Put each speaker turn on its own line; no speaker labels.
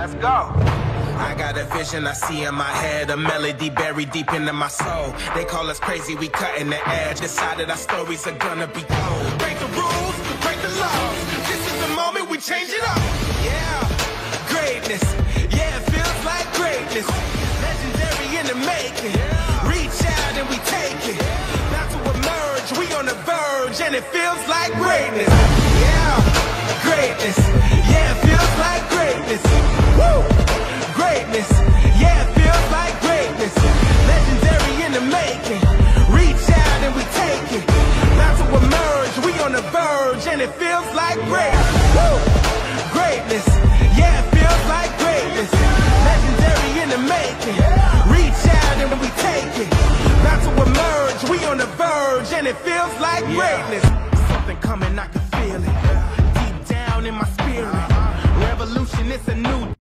Let's go. I got a vision I see in my head, a melody buried deep into my soul. They call us crazy, we cutting the edge. Decided our stories are gonna be told. Break the rules, break the laws. This is the moment we change it up. Yeah, greatness. Yeah, it feels like greatness. Legendary in the making. Reach out and we take it. About to emerge, we on the verge, and it feels like greatness. Yeah, Greatness, Yeah, it feels like greatness. Legendary in the making. Reach out and we take it. About to emerge, we on the verge, and it feels like greatness. Woo! Greatness. Yeah, it feels like greatness. Legendary in the making. Reach out and we take it. About to emerge, we on the verge, and it feels like greatness. Something coming, I can feel it.